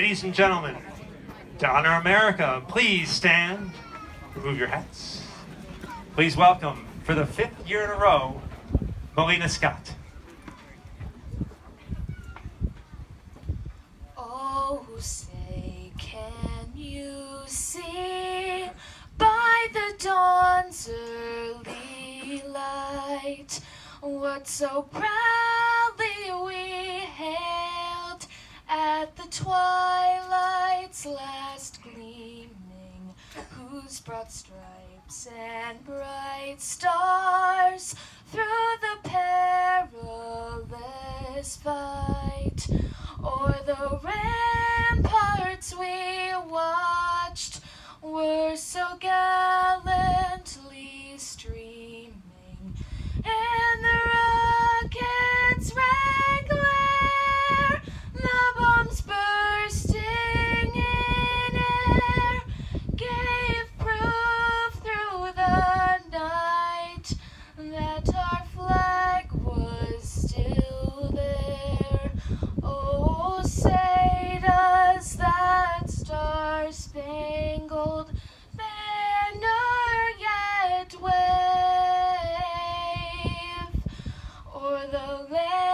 Ladies and gentlemen, to honor America, please stand, remove your hats. Please welcome, for the fifth year in a row, Melena Scott. Oh, say, can you see by the dawn's early light what so proudly we hailed at the twilight's just gleaming, whose broad stripes and bright stars through the perilous fight, o'er the ramparts we watched were so gallant. banner yet wave or the land.